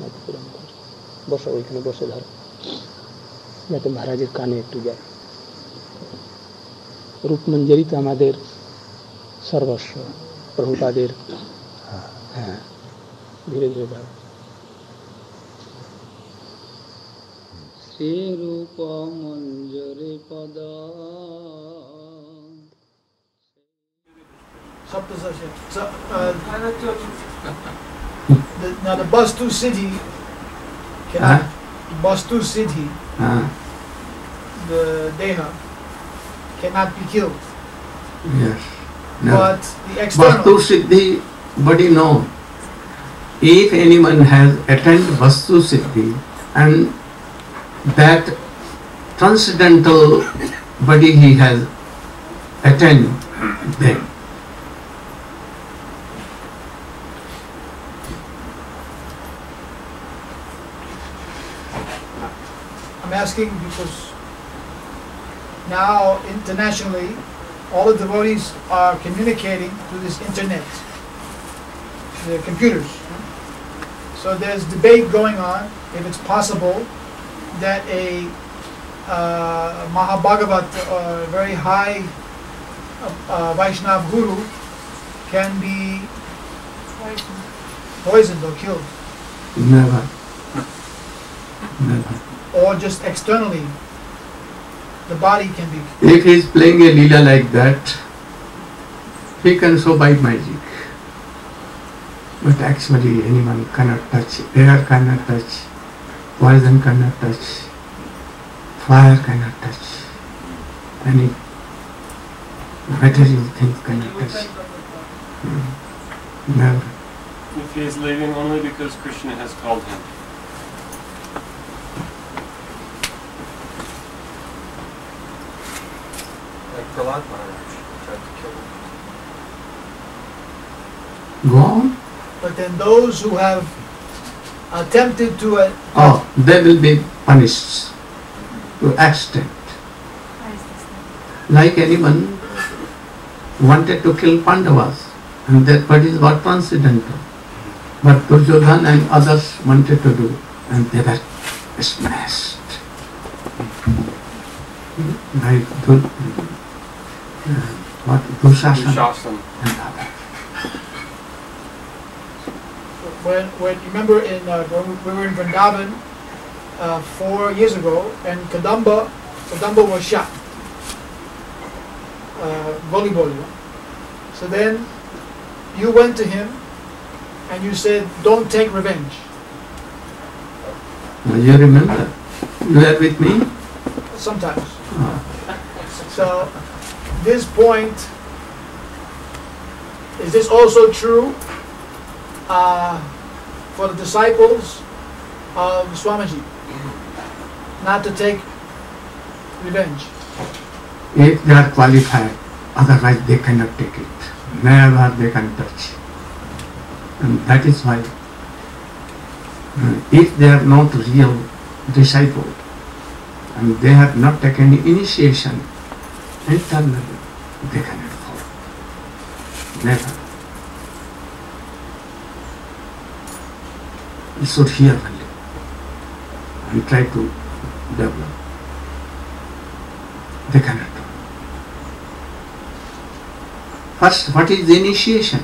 মাতৃপুরাণ ঘর বসো ওইখানে বসে ধরো যাতে মহারাজের কানে একটু যায় রূপমঞ্জরি তো আমাদের সর্বস্ব প্রভুপাদের হ্যাঁ ধীরে ধীরে ধরো শ্রীরূপ মঞ্জরি পদ Saptasasya. The, now the Bastu Siddhi cannot, Bastu Siddhi, Ah, the Deha, cannot be killed. yes. No. But the external, Vastu Siddhi, body no. If anyone has attained Vastu Siddhi and that transcendental body he has attained, then I'm asking because now internationally, all the devotees are communicating through this internet, the computers. So there's debate going on if it's possible that a uh, Mahabhagavat, uh, very high uh, uh, Vaishnav guru, can be poisoned or killed, never. Never. Or just externally, the body can be If he is playing a lila like that, he can show by magic. But actually anyone cannot touch, air cannot touch, poison cannot touch, fire cannot touch, any material thing cannot touch. Hmm. Never. If he is leaving only because Krishna has called him. Like Prahlad Maharaj tried to kill him. Go on. But then those who have attempted to, uh, Oh, they will be punished to extent. Like anyone wanted to kill Pandavas, and their bodies were transcendental. But Duryodhan and others wanted to do, and they were smashed. By Dur- uh, what Dushasana Dushasana. and others. when, when you remember in uh, when we were in Vrindavan uh, four years ago, and Kadamba, Kadamba was shot, uh, volleyball. you. So then you went to him and you said, "Don't take revenge." Now You remember? You were with me? Sometimes. Ah. So this point is this also true uh, for the disciples of Swamiji? Not to take revenge. If they are qualified, otherwise they cannot take it. Never they can touch. And that is why, uh, if they are not real disciple, and they have not taken initiation, internally they cannot follow. Never. You should hear only and try to develop. They cannot. First, what is the initiation?